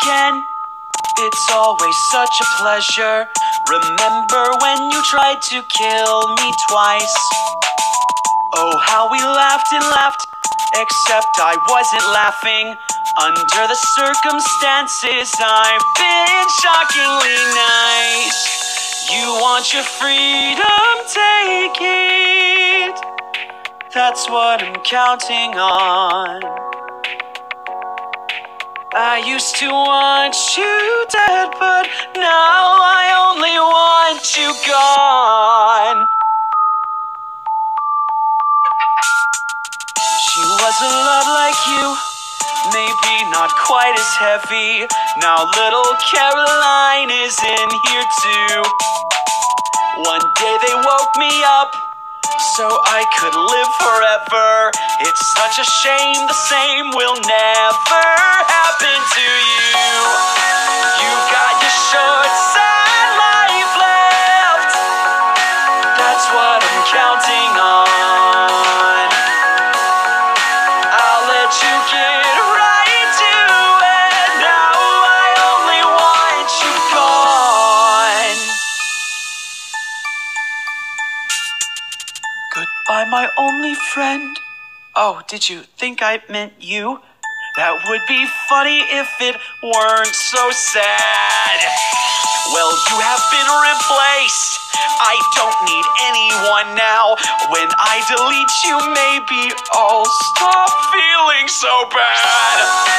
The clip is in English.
again. It's always such a pleasure. Remember when you tried to kill me twice? Oh, how we laughed and laughed, except I wasn't laughing. Under the circumstances, I've been shockingly nice. You want your freedom, take it. That's what I'm counting on. I used to want you dead, but now I only want you gone. She was a lot like you, maybe not quite as heavy. Now little Caroline is in here too. One day they woke me up so I could live forever. It's such a shame the same will never happen to you. You've got your short side life left. That's what I'm counting Goodbye, my only friend. Oh, did you think I meant you? That would be funny if it weren't so sad. Well, you have been replaced. I don't need anyone now. When I delete you, maybe I'll stop feeling so bad.